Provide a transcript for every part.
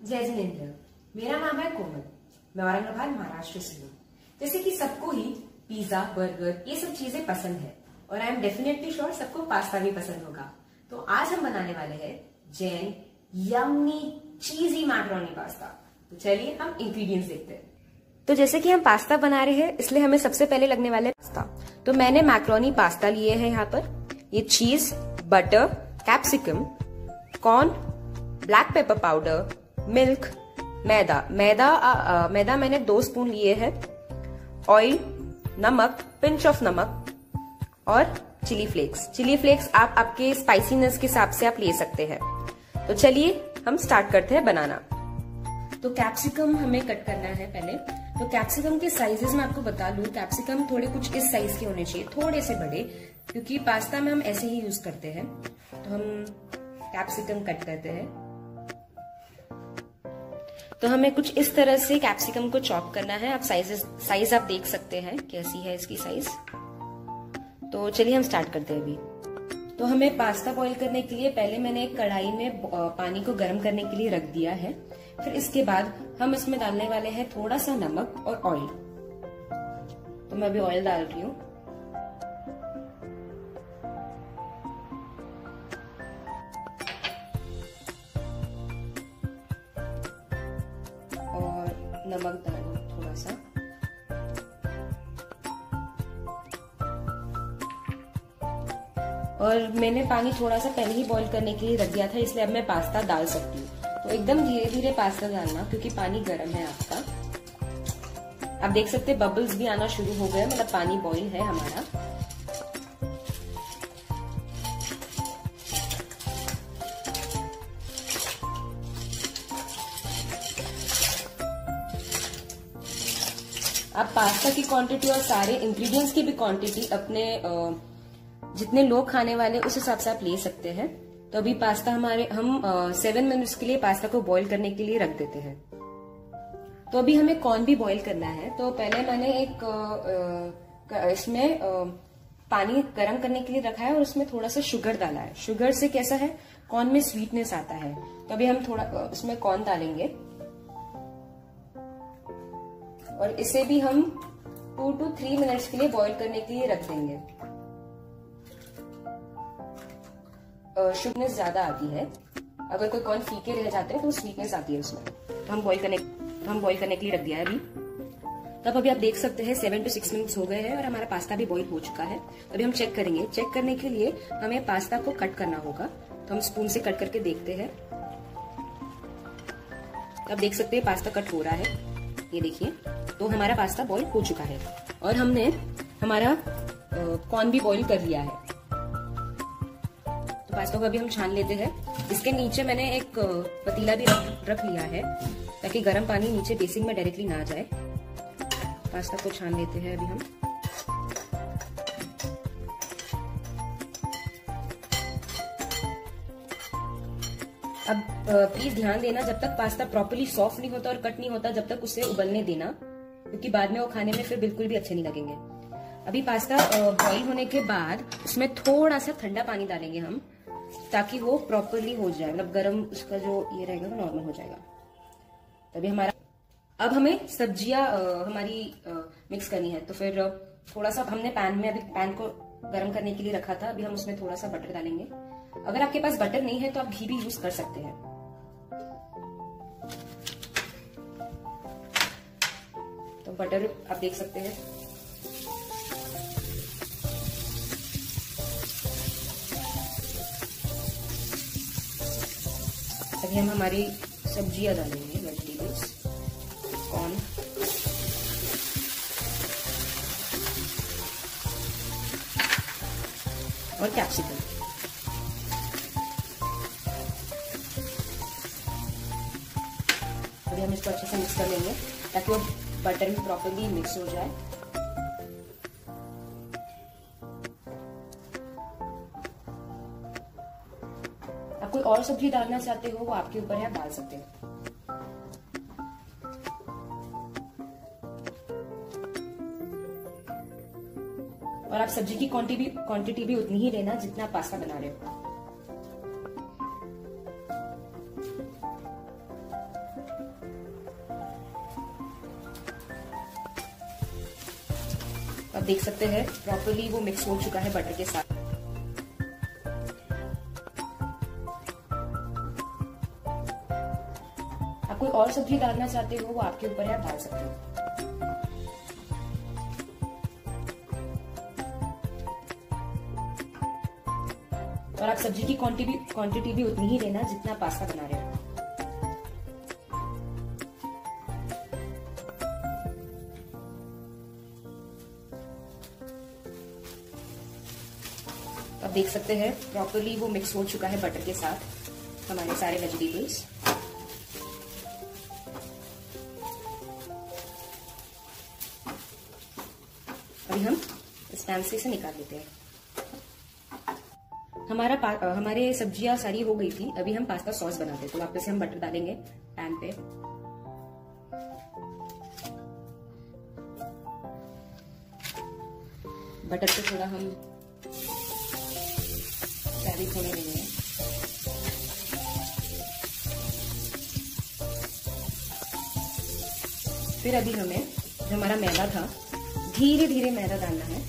जय जिनेन्द्र मेरा नाम है कोमल। मैं औरंगाबाद, महाराष्ट्र से हूँ। जैसे कि सबको ही पिज्जा, बर्गर, ये सब चीज़ें पसंद है और आई एम डेफिनेटली श्योर सबको पास्ता भी पसंद होगा। तो आज हम बनाने वाले हैं Jain yummy cheesy macaroni pasta. तो चलिए हम इंग्रेडिएंट्स देखते हैं। तो जैसे कि हम पास्ता बना रहे हैं, इसलिए हमें सबसे पहले लगने वाले पास्ता। तो मैंने मैक्रोनी पास्ता लिए है यहाँ पर। ये cheese butter capsicum corn black pepper powder milk मैदा। मैदा आ, आ, मैदा मैंने दो स्पून लिए हैं। ऑयल नमक पिंच ऑफ़ नमक और चिली फ्लेक्स। चिली फ्लेक्स आप आपके स्पाइसीनेस के हिसाब से आप ले सकते हैं। तो चलिए हम स्टार्ट करते हैं बनाना। तो कैप्सिकम हमें कट करना है पहले। तो कैप्सिकम के साइजेस मैं आपको बता लू कैप्सिकम थोड़े कुछ इस साइज़ के होने चाहिए थोड़े से बड़े क्योंकि पास्ता में हम ऐसे ही यूज़ करते हैं। तो हम कैप्सिकम कट करते हैं। तो हमें कुछ इस तरह से कैप्सिकम को चॉप करना है। आप साइज़ साइज़ आप देख सकते हैं, कैसी है इसकी साइज़ तो चलिए हम स्टार्ट करते हैं अभी। तो हमें पास्ता बॉईल करने के लिए पहले मैंने एक कढ़ाई में पानी को गर्म करने के लिए रख दिया है। फिर इसके बाद हम इसमें डालने वाले हैं थोड़ा सा नमक और ऑयल तो मैं अभी ऑयल डाल रही हूँ। नमक डालू थोड़ा सा और मैंने पानी थोड़ा सा पहले ही बॉईल करने के लिए रख दिया था, इसलिए अब मैं पास्ता डाल सकती हूँ। तो एकदम धीरे धीरे पास्ता डालना, क्योंकि पानी गर्म है आपका। आप देख सकते हैं बबल्स भी आना शुरू हो गए मतलब पानी बॉईल है हमारा। आप पास्ता की क्वांटिटी और सारे इंग्रेडिएंट्स की भी क्वांटिटी अपने जितने लोग खाने वाले उस हिसाब से आप ले सकते हैं। तो अभी पास्ता हमारे, हम सेवन मिनट्स के लिए पास्ता को बॉईल करने के लिए रख देते हैं। तो अभी हमें कॉर्न भी बॉईल करना है। तो पहले मैंने एक इसमें पानी गर्म करने के लिए रखा है और उसमें थोड़ा सा शुगर डाला है। शुगर से कैसा है? कॉर्न में स्वीटनेस आता है। तो अभी हम थोड़ा उसमें कॉर्न डालेंगे। और इसे भी हम टू टू थ्री मिनट्स के लिए बॉईल करने के लिए रख देंगे। शुगनेस ज़्यादा आती है। अगर कोई कॉर्न फीके रह जाते हैं तो स्वीटनेस आती है उसमें। तो हम बॉईल करने तो हम बॉईल करने के लिए रख दिया है अभी। तब अभी आप देख सकते हैं सेवन टू सिक्स मिनट्स हो गए हैं और हमारा पास्ता भी बॉईल हो चुका है। अभी हम चेक करेंगे। चेक करने के लिए हमें पास्ता को कट करना होगा। तो हम स्पून से कट करके देखते हैं। अब देख सकते हैं पास्ता कट हो रहा है। ये देखिए तो हमारा पास्ता बॉईल हो चुका है और हमने हमारा कॉर्न भी बॉईल कर लिया है। तो पास्ता को अभी हम छान लेते हैं। इसके नीचे मैंने एक पतीला भी रख, रख लिया है ताकि गर्म पानी नीचे बेसिंग में डायरेक्टली ना जाए। पास्ता को छान लेते हैं अभी हम। अब प्लीज़ ध्यान देना जब तक पास्ता प्रॉपरली सॉफ्ट नहीं होता और कट नहीं होता जब तक उसे उबलने देना क्योंकि बाद में वो खाने में फिर बिल्कुल भी अच्छे नहीं लगेंगे। अभी पास्ता बॉईल होने के बाद उसमें थोड़ा सा ठंडा पानी डालेंगे हम ताकि वो प्रॉपरली हो जाए। मतलब गर्म उसका जो ये रहेगा वो नॉर्मल हो जाएगा। तभी हमारा अब हमें सब्ज़ियाँ हमारी आ, मिक्स करनी है। तो फिर थोड़ा सा हमने पैन में अभी पैन को गर्म करने के लिए रखा था अभी हम उसमें थोड़ा सा बटर डालेंगे। अगर आपके पास बटर नहीं है तो आप घी भी यूज़ कर सकते हैं। तो बटर आप देख सकते हैं। अभी हम हमारी सब्ज़ियाँ डालेंगे वेजिटेबल्स कॉर्न और कैप्सिकम अभी हम इसको अच्छे से मिक्स कर लेंगे, ताकि वो बटर में प्रॉपरली मिक्स हो जाए। आप कोई और सब्ज़ी डालना चाहते हो, वो आपके ऊपर है डाल सकते हैं। और आप सब्ज़ी की क्वांटिटी भी क्वांटिटी भी उतनी ही लेना जितना पास्ता बना रहे हो। अब देख सकते हैं प्रॉपरली वो मिक्स हो चुका है बटर के साथ। आप कोई और सब्ज़ी डालना चाहते हो, वो आपके ऊपर है, आप डाल सकते हो। और आप सब्ज़ी की क्वांटिटी क्वांटिटी भी उतनी ही लेना जितना पास्ता बना रहे हो। अब देख सकते हैं प्रॉपरली वो मिक्स हो चुका है बटर के साथ, हमारे सारे वेजिटेबल्स अभी हम इस पैन से इसे निकाल लेते हैं। हमारा हमारे सब्ज़ियाँ सारी हो गई थी, अभी हम पास्ता सॉस बनाते हैं। तो वापस से हम बटर डालेंगे पैन पे। बटर पे थोड़ा हम फैब्रिक होने देंगे फिर अभी हमें जो हमारा मैदा था धीरे धीरे मैदा डालना है।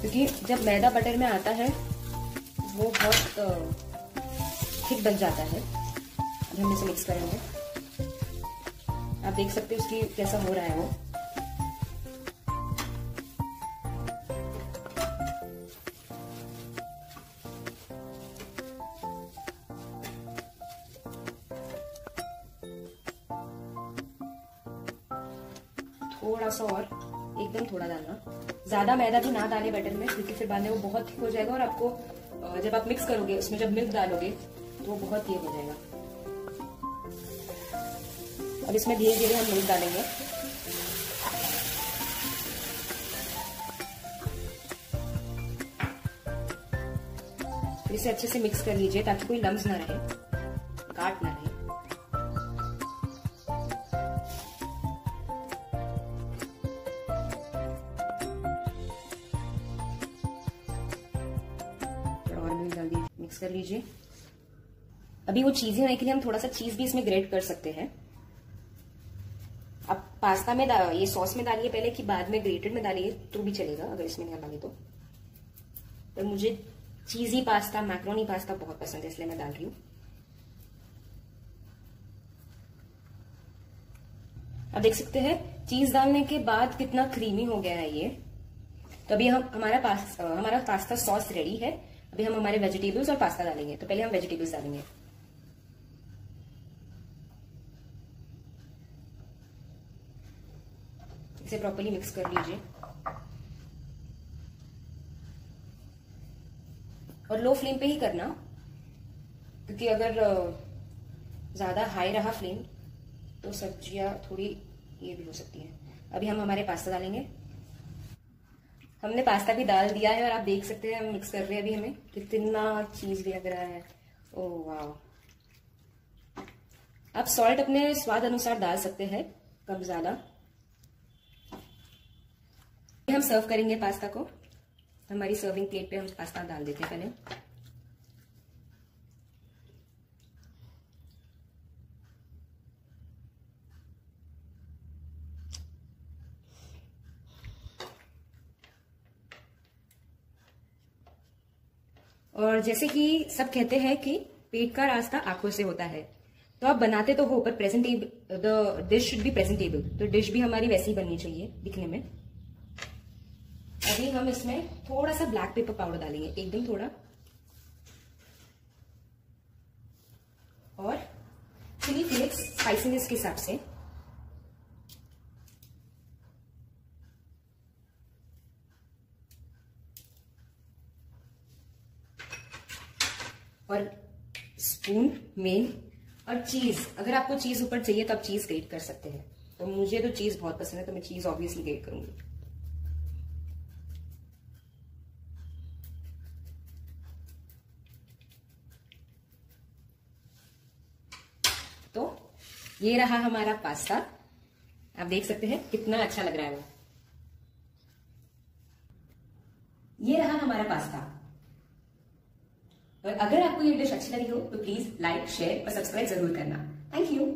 क्योंकि जब मैदा बटर में आता है, वो बहुत थिक बन जाता है। हम इसे मिक्स करेंगे। आप देख सकते हो उसकी कैसा हो रहा है वो। थोड़ा सा और, एकदम थोड़ा डालना। ज़्यादा मैदा भी ना डाले बैटर में, क्योंकि फिर बाद में वो बहुत थिक हो जाएगा और आपको जब आप मिक्स करोगे, उसमें जब मिल्क डालोगे तो वो बहुत ये हो जाएगा। अब इसमें धीरे धीरे हम मिल्क डालेंगे। इसे अच्छे से मिक्स कर लीजिए, ताकि कोई लम्स ना रहे काट ना रहे। कर लीजिए। अभी वो चीज़ें होने के लिए हम थोड़ा सा चीज़ भी इसमें ग्रेट कर सकते हैं। आप पास्ता में ये सॉस में डालिए पहले कि बाद में ग्रेटेड में डालिए तो भी चलेगा, अगर इसमें नहीं डालिए तो। पर मुझे चीजी पास्ता मैक्रोनी पास्ता बहुत पसंद है, इसलिए मैं डाल रही हूँ। आप देख सकते हैं चीज़ डालने के बाद कितना क्रीमी हो गया है ये। तो अभी हम, हमारा पास्ता हमारा पास्ता सॉस रेडी है। अभी हम हमारे वेजिटेबल्स और पास्ता डालेंगे तो पहले हम वेजिटेबल्स डालेंगे। इसे प्रॉपरली मिक्स कर लीजिए। और लो फ्लेम पे ही करना, क्योंकि अगर ज़्यादा हाई रहा फ्लेम तो सब्ज़ियाँ थोड़ी ये भी हो सकती हैं। अभी हम हमारे पास्ता डालेंगे। हमने पास्ता भी डाल दिया है और आप देख सकते हैं, हम मिक्स कर रहे हैं अभी हमें। कितना चीज़ लग रहा है। ओ वाह आप सॉल्ट अपने स्वाद अनुसार डाल सकते हैं, कम ज़्यादा। हम सर्व करेंगे पास्ता को। हमारी सर्विंग प्लेट पे हम पास्ता डाल देते हैं पहले। और जैसे कि सब कहते हैं कि पेट का रास्ता आँखों से होता है। तो आप बनाते तो हो, पर presentable the dish should be presentable तो डिश भी हमारी वैसी ही बननी चाहिए दिखने में। अभी हम इसमें थोड़ा सा ब्लैक पेपर पाउडर डालेंगे। एकदम थोड़ा। और चिली फ्लेक्स स्पाइसीनेस के हिसाब से। और स्पून में और चीज़ अगर आपको चीज़ ऊपर चाहिए तो आप चीज़ ग्रेट कर सकते हैं। तो मुझे तो चीज़ बहुत पसंद है तो मैं चीज़ ऑब्वियसली ग्रेट करूँगी। तो ये रहा हमारा पास्ता। आप देख सकते हैं कितना अच्छा लग रहा है वो। ये रहा हमारा पास्ता। अगर आपको ये डिश अच्छी लगी हो तो प्लीज़ लाइक शेयर और सब्सक्राइब ज़रूर करना। Thank you